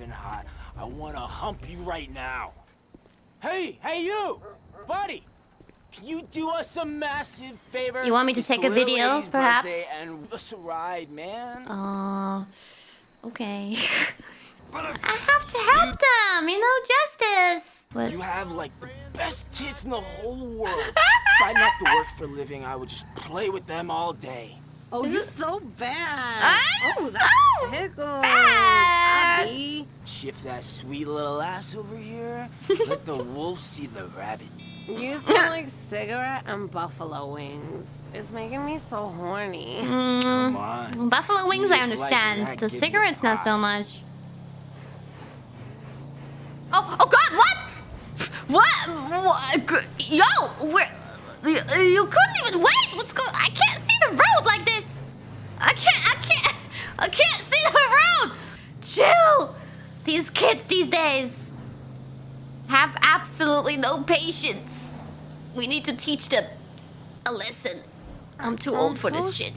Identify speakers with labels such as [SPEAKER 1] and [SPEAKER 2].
[SPEAKER 1] piping hot. I want to hump you right now. Hey, hey you! Buddy! Can you do us a massive favor?
[SPEAKER 2] You want me to
[SPEAKER 1] It's
[SPEAKER 2] take a video, perhaps?
[SPEAKER 1] birthday And us a ride, man.
[SPEAKER 2] Uh, okay. I have to help them, you know, justice. Was...
[SPEAKER 1] You have like the best tits in the whole world. if I didn't have to work for a living, I would just play with them all day.
[SPEAKER 3] Oh, you're so bad.
[SPEAKER 2] I'm
[SPEAKER 3] oh,
[SPEAKER 2] so
[SPEAKER 3] that tickles.
[SPEAKER 2] bad.
[SPEAKER 3] Abby.
[SPEAKER 1] Shift that sweet little ass over here. Let the wolf see the rabbit.
[SPEAKER 3] You smell like cigarette and buffalo wings. It's making me so horny.
[SPEAKER 1] Come
[SPEAKER 2] Mm,
[SPEAKER 1] on.
[SPEAKER 2] buffalo wings, I
[SPEAKER 1] Need a slice of
[SPEAKER 2] understand. The cigarettes, not so much. Oh, oh God! What? What? what? Yo, where? You, you couldn't even wait. What's going? I can't see the road like this. I can't. I can't. I can't see the road. Chill. These kids these days have absolutely no patience. We need to teach them a lesson. I'm too old for this shit.